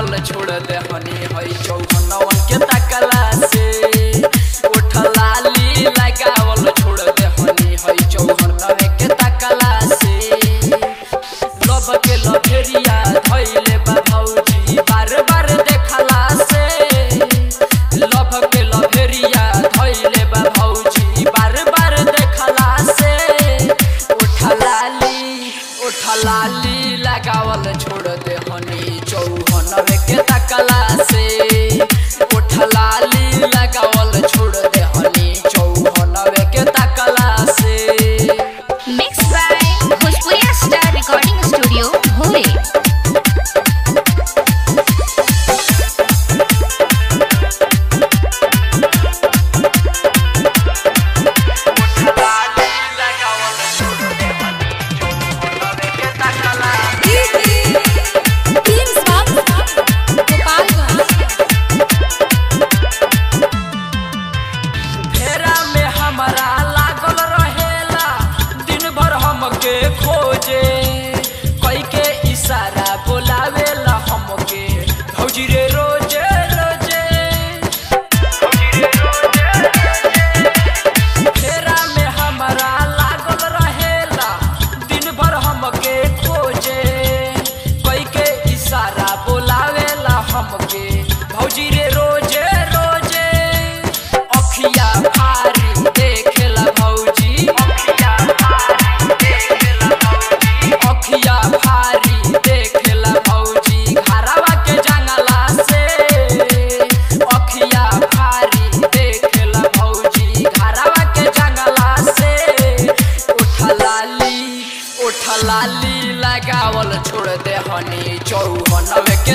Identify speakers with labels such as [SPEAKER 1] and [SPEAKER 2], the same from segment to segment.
[SPEAKER 1] माहौल छोड़ दे हनी। चावल छोड़ दे हनी। चौहन के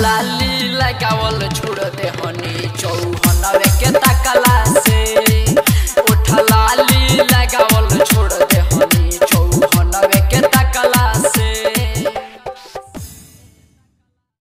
[SPEAKER 1] लाली लगा वाल छोड़ दे